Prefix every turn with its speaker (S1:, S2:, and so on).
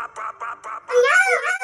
S1: No, no.